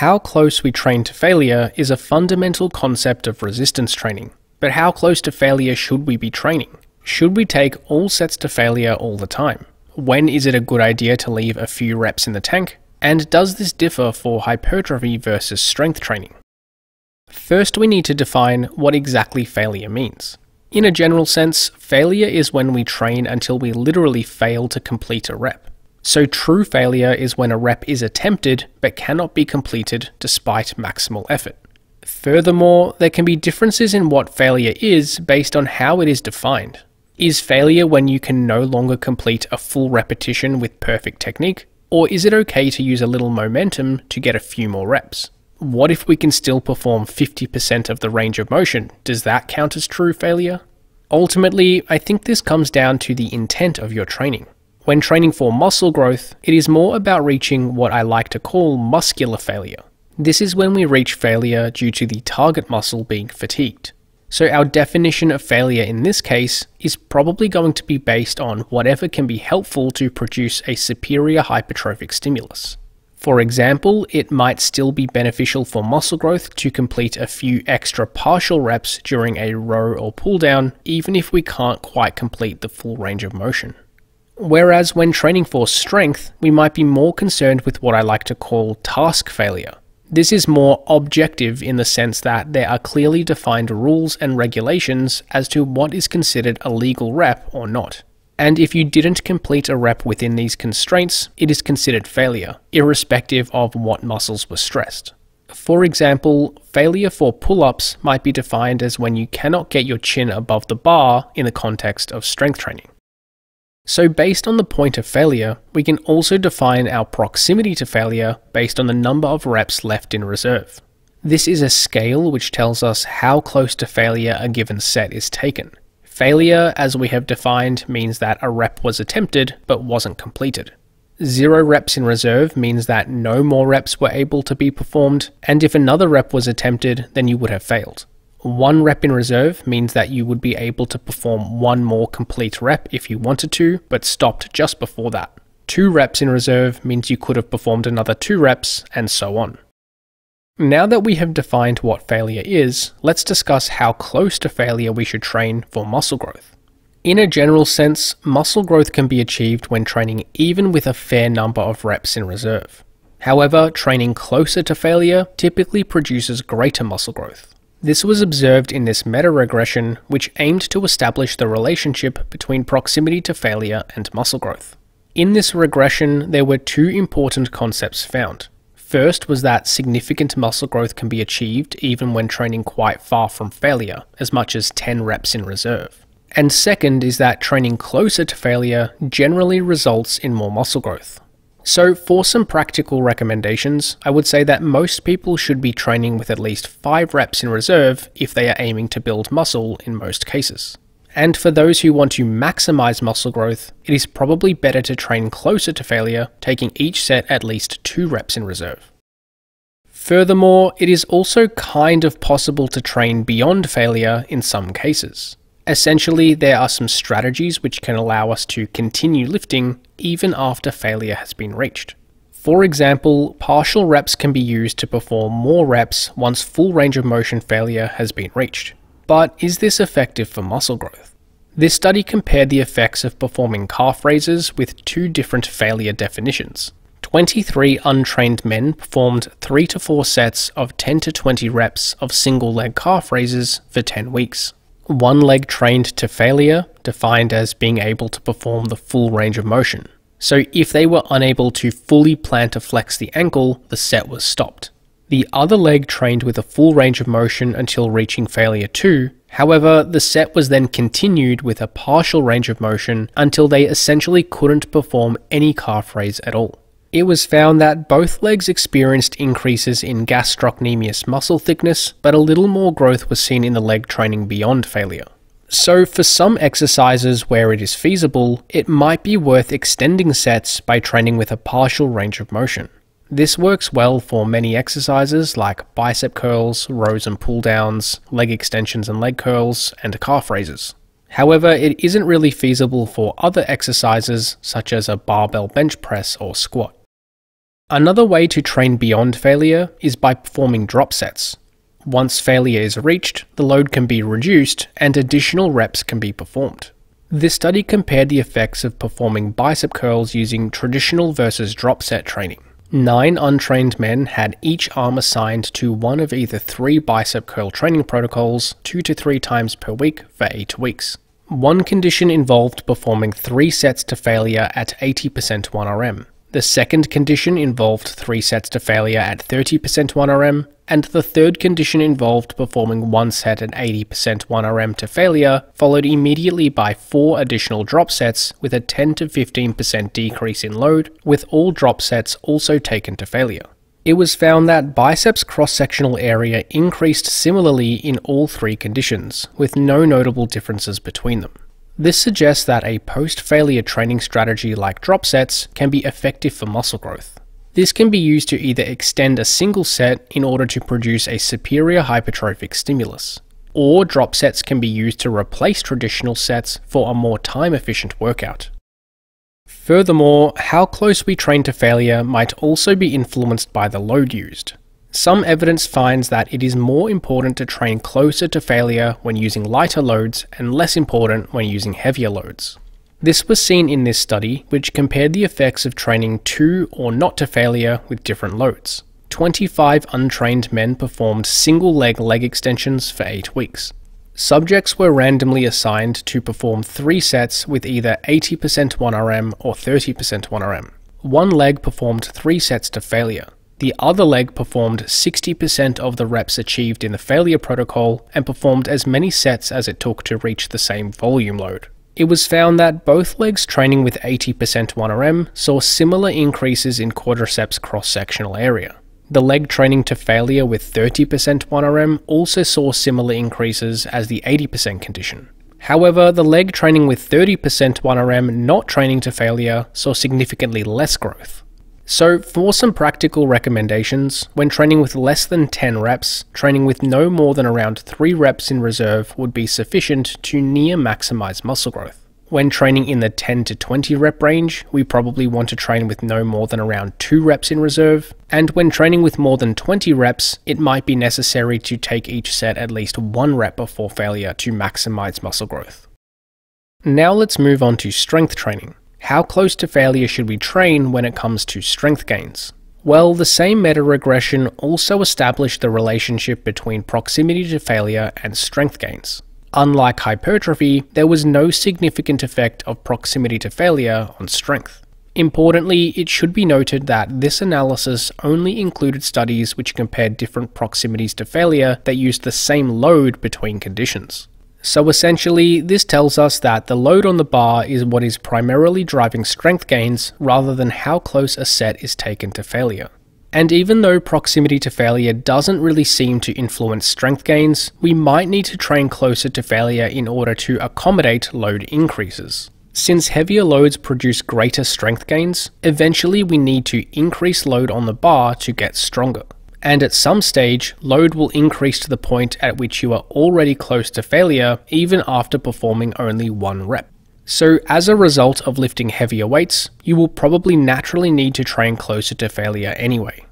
How close we train to failure is a fundamental concept of resistance training. But how close to failure should we be training? Should we take all sets to failure all the time? When is it a good idea to leave a few reps in the tank? And does this differ for hypertrophy versus strength training? First, we need to define what exactly failure means. In a general sense, failure is when we train until we literally fail to complete a rep. So, true failure is when a rep is attempted but cannot be completed despite maximal effort. Furthermore, there can be differences in what failure is based on how it is defined. Is failure when you can no longer complete a full repetition with perfect technique? Or is it okay to use a little momentum to get a few more reps? What if we can still perform 50% of the range of motion? Does that count as true failure? Ultimately, I think this comes down to the intent of your training. When training for muscle growth, it is more about reaching what I like to call muscular failure. This is when we reach failure due to the target muscle being fatigued. So our definition of failure in this case is probably going to be based on whatever can be helpful to produce a superior hypertrophic stimulus. For example, it might still be beneficial for muscle growth to complete a few extra partial reps during a row or pull down, even if we can't quite complete the full range of motion. Whereas when training for strength, we might be more concerned with what I like to call task failure. This is more objective in the sense that there are clearly defined rules and regulations as to what is considered a legal rep or not and if you didn't complete a rep within these constraints, it is considered failure, irrespective of what muscles were stressed. For example, failure for pull ups might be defined as when you cannot get your chin above the bar in the context of strength training. So, based on the point of failure, we can also define our proximity to failure based on the number of reps left in reserve. This is a scale which tells us how close to failure a given set is taken. Failure, as we have defined, means that a rep was attempted but wasn't completed. Zero reps in reserve means that no more reps were able to be performed, and if another rep was attempted, then you would have failed. One rep in reserve means that you would be able to perform one more complete rep if you wanted to, but stopped just before that. Two reps in reserve means you could have performed another two reps, and so on. Now that we have defined what failure is, let's discuss how close to failure we should train for muscle growth. In a general sense, muscle growth can be achieved when training even with a fair number of reps in reserve. However, training closer to failure typically produces greater muscle growth. This was observed in this meta regression, which aimed to establish the relationship between proximity to failure and muscle growth. In this regression, there were two important concepts found. First was that significant muscle growth can be achieved even when training quite far from failure, as much as 10 reps in reserve. And second is that training closer to failure generally results in more muscle growth. So, for some practical recommendations, I would say that most people should be training with at least 5 reps in reserve if they are aiming to build muscle in most cases. And for those who want to maximize muscle growth, it is probably better to train closer to failure, taking each set at least 2 reps in reserve. Furthermore, it is also kind of possible to train beyond failure in some cases. Essentially, there are some strategies which can allow us to continue lifting even after failure has been reached. For example, partial reps can be used to perform more reps once full range of motion failure has been reached. But is this effective for muscle growth? This study compared the effects of performing calf raises with two different failure definitions. 23 untrained men performed 3 to 4 sets of 10 to 20 reps of single leg calf raises for 10 weeks. One leg trained to failure, defined as being able to perform the full range of motion. So if they were unable to fully plantarflex the ankle, the set was stopped. The other leg trained with a full range of motion until reaching failure 2. However, the set was then continued with a partial range of motion until they essentially couldn't perform any calf raise at all. It was found that both legs experienced increases in gastrocnemius muscle thickness, but a little more growth was seen in the leg training beyond failure. So, for some exercises where it is feasible, it might be worth extending sets by training with a partial range of motion. This works well for many exercises like bicep curls, rows and pull downs, leg extensions and leg curls, and calf raises. However, it isn't really feasible for other exercises such as a barbell bench press or squat. Another way to train beyond failure is by performing drop sets. Once failure is reached, the load can be reduced and additional reps can be performed. This study compared the effects of performing bicep curls using traditional versus drop set training. Nine untrained men had each arm assigned to one of either three bicep curl training protocols, two to three times per week for eight weeks. One condition involved performing three sets to failure at 80% 1RM. The second condition involved three sets to failure at 30% 1RM, and the third condition involved performing one set at 80% 1RM to failure, followed immediately by four additional drop sets with a 10 to 15% decrease in load, with all drop sets also taken to failure. It was found that biceps cross-sectional area increased similarly in all three conditions, with no notable differences between them. This suggests that a post-failure training strategy like drop sets can be effective for muscle growth. This can be used to either extend a single set in order to produce a superior hypertrophic stimulus, or drop sets can be used to replace traditional sets for a more time efficient workout. Furthermore, how close we train to failure might also be influenced by the load used. Some evidence finds that it is more important to train closer to failure when using lighter loads and less important when using heavier loads. This was seen in this study, which compared the effects of training to or not to failure with different loads. 25 untrained men performed single leg leg extensions for 8 weeks. Subjects were randomly assigned to perform 3 sets with either 80% 1RM or 30% 1RM. One leg performed 3 sets to failure. The other leg performed 60% of the reps achieved in the failure protocol and performed as many sets as it took to reach the same volume load. It was found that both legs training with 80% 1RM saw similar increases in quadriceps cross sectional area. The leg training to failure with 30% 1RM also saw similar increases as the 80% condition. However, the leg training with 30% 1RM not training to failure saw significantly less growth. So, for some practical recommendations, when training with less than 10 reps, training with no more than around 3 reps in reserve would be sufficient to near maximize muscle growth. When training in the 10 to 20 rep range, we probably want to train with no more than around 2 reps in reserve, and when training with more than 20 reps, it might be necessary to take each set at least 1 rep before failure to maximize muscle growth. Now let's move on to strength training. How close to failure should we train when it comes to strength gains? Well, the same meta regression also established the relationship between proximity to failure and strength gains. Unlike hypertrophy, there was no significant effect of proximity to failure on strength. Importantly, it should be noted that this analysis only included studies which compared different proximities to failure that used the same load between conditions. So essentially, this tells us that the load on the bar is what is primarily driving strength gains rather than how close a set is taken to failure. And even though proximity to failure doesn't really seem to influence strength gains, we might need to train closer to failure in order to accommodate load increases. Since heavier loads produce greater strength gains, eventually we need to increase load on the bar to get stronger and at some stage, load will increase to the point at which you are already close to failure even after performing only one rep. So, as a result of lifting heavier weights, you will probably naturally need to train closer to failure anyway.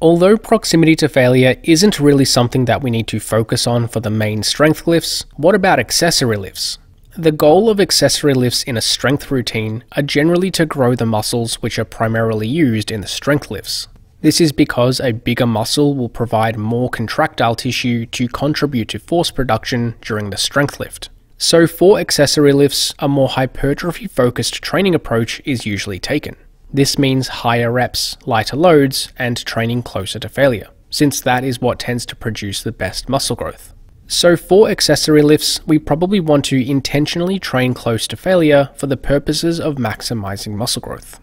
Although proximity to failure isn't really something that we need to focus on for the main strength lifts, what about accessory lifts? The goal of accessory lifts in a strength routine are generally to grow the muscles which are primarily used in the strength lifts. This is because a bigger muscle will provide more contractile tissue to contribute to force production during the strength lift. So for accessory lifts, a more hypertrophy focused training approach is usually taken. This means higher reps, lighter loads, and training closer to failure, since that is what tends to produce the best muscle growth. So for accessory lifts, we probably want to intentionally train close to failure for the purposes of maximizing muscle growth.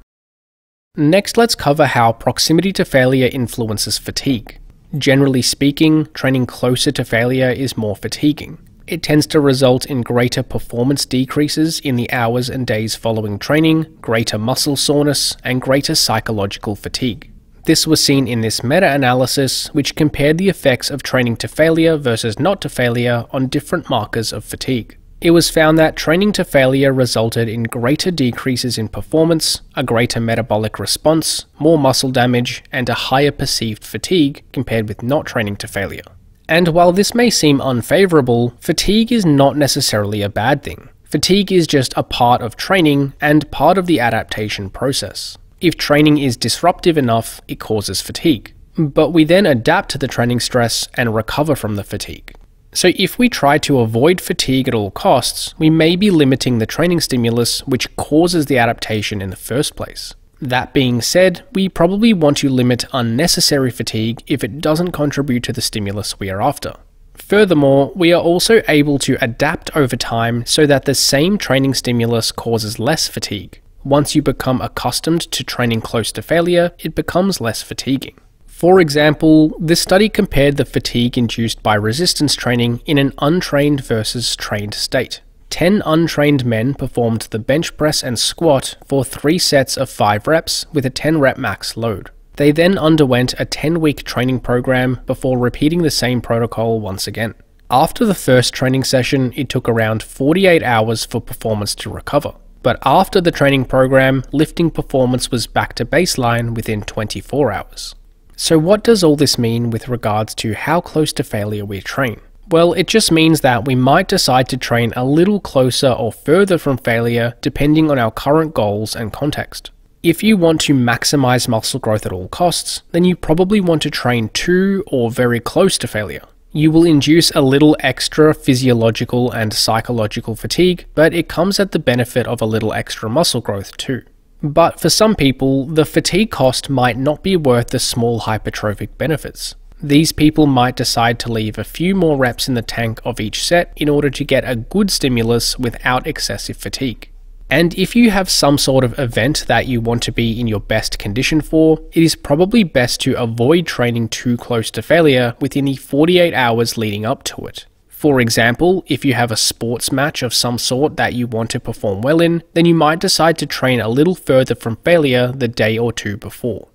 Next, let's cover how proximity to failure influences fatigue. Generally speaking, training closer to failure is more fatiguing. It tends to result in greater performance decreases in the hours and days following training, greater muscle soreness, and greater psychological fatigue. This was seen in this meta analysis, which compared the effects of training to failure versus not to failure on different markers of fatigue. It was found that training to failure resulted in greater decreases in performance, a greater metabolic response, more muscle damage, and a higher perceived fatigue compared with not training to failure. And while this may seem unfavorable, fatigue is not necessarily a bad thing. Fatigue is just a part of training and part of the adaptation process. If training is disruptive enough, it causes fatigue. But we then adapt to the training stress and recover from the fatigue. So if we try to avoid fatigue at all costs, we may be limiting the training stimulus which causes the adaptation in the first place. That being said, we probably want to limit unnecessary fatigue if it doesn't contribute to the stimulus we are after. Furthermore, we are also able to adapt over time so that the same training stimulus causes less fatigue. Once you become accustomed to training close to failure, it becomes less fatiguing. For example, this study compared the fatigue induced by resistance training in an untrained versus trained state. 10 untrained men performed the bench press and squat for 3 sets of 5 reps with a 10 rep max load. They then underwent a 10 week training program before repeating the same protocol once again. After the first training session, it took around 48 hours for performance to recover. But after the training program, lifting performance was back to baseline within 24 hours. So, what does all this mean with regards to how close to failure we train? Well, it just means that we might decide to train a little closer or further from failure depending on our current goals and context. If you want to maximize muscle growth at all costs, then you probably want to train to or very close to failure. You will induce a little extra physiological and psychological fatigue, but it comes at the benefit of a little extra muscle growth too. But for some people, the fatigue cost might not be worth the small hypertrophic benefits. These people might decide to leave a few more reps in the tank of each set in order to get a good stimulus without excessive fatigue. And if you have some sort of event that you want to be in your best condition for, it is probably best to avoid training too close to failure within the 48 hours leading up to it. For example, if you have a sports match of some sort that you want to perform well in, then you might decide to train a little further from failure the day or two before.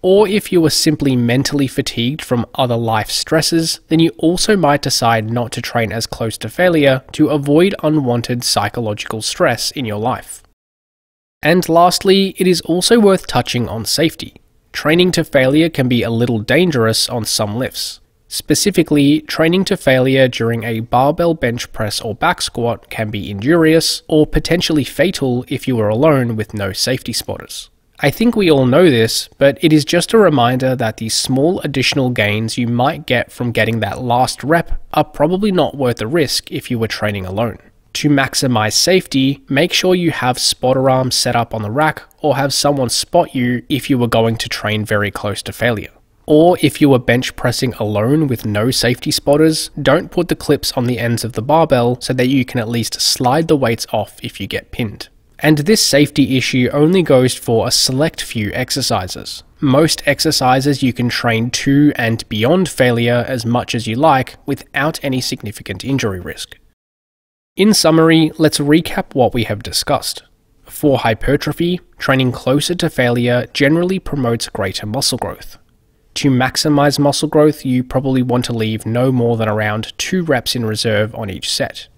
Or if you are simply mentally fatigued from other life stresses, then you also might decide not to train as close to failure to avoid unwanted psychological stress in your life. And lastly, it is also worth touching on safety. Training to failure can be a little dangerous on some lifts. Specifically, training to failure during a barbell bench press or back squat can be injurious or potentially fatal if you are alone with no safety spotters. I think we all know this, but it is just a reminder that the small additional gains you might get from getting that last rep are probably not worth the risk if you were training alone. To maximize safety, make sure you have spotter arms set up on the rack or have someone spot you if you were going to train very close to failure. Or if you are bench pressing alone with no safety spotters, don't put the clips on the ends of the barbell so that you can at least slide the weights off if you get pinned. And this safety issue only goes for a select few exercises. Most exercises you can train to and beyond failure as much as you like without any significant injury risk. In summary, let's recap what we have discussed. For hypertrophy, training closer to failure generally promotes greater muscle growth. To maximize muscle growth, you probably want to leave no more than around 2 reps in reserve on each set.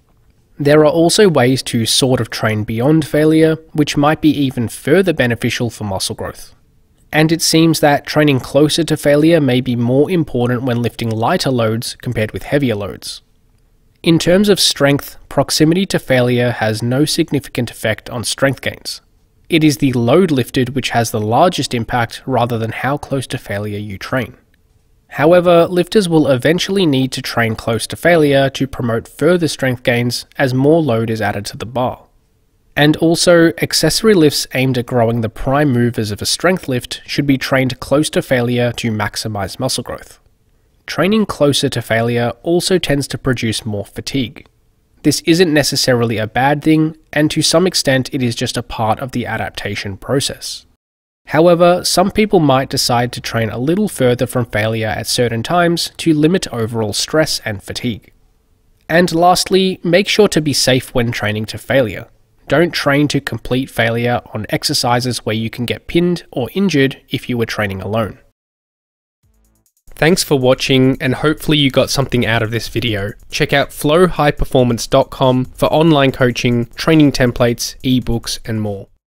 There are also ways to sort of train beyond failure, which might be even further beneficial for muscle growth. And it seems that training closer to failure may be more important when lifting lighter loads compared with heavier loads. In terms of strength, proximity to failure has no significant effect on strength gains. It is the load lifted which has the largest impact rather than how close to failure you train. However, lifters will eventually need to train close to failure to promote further strength gains as more load is added to the bar. And also, accessory lifts aimed at growing the prime movers of a strength lift should be trained close to failure to maximize muscle growth. Training closer to failure also tends to produce more fatigue. This isn't necessarily a bad thing, and to some extent, it is just a part of the adaptation process. However, some people might decide to train a little further from failure at certain times to limit overall stress and fatigue. And lastly, make sure to be safe when training to failure. Don't train to complete failure on exercises where you can get pinned or injured if you were training alone. Thanks for watching and hopefully you got something out of this video. Check out flowhighperformance.com for online coaching, training templates, ebooks and more.